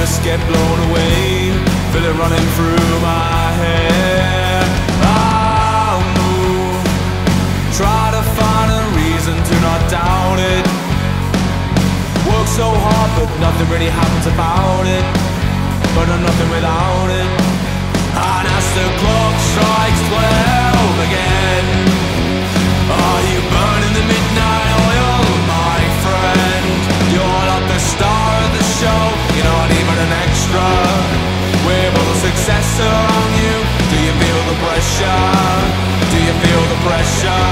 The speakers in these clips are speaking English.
just get blown away. Feel it running through my head. I'll move. Try to find a reason to not doubt it. Work so hard but nothing really happens about it. But I'm nothing without it. pressure? Do you feel the pressure?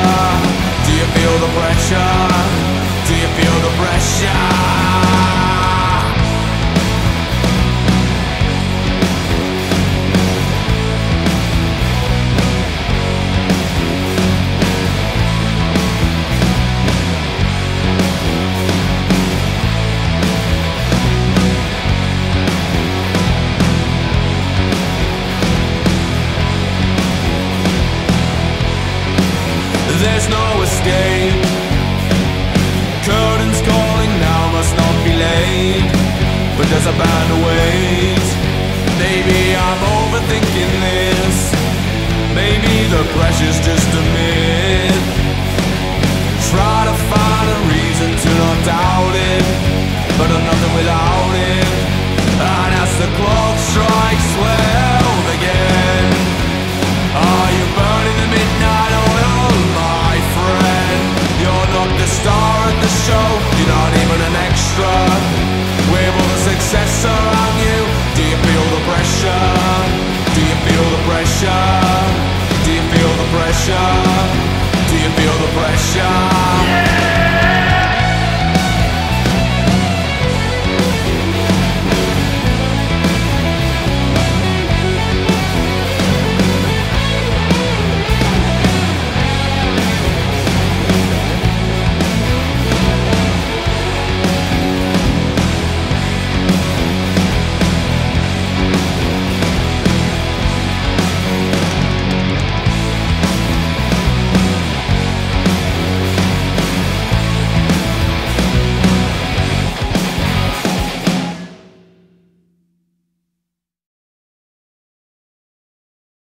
Do you feel the pressure? Do you feel the pressure? there's no escape. pressure? Do you feel the pressure? Do you feel the pressure? Yeah!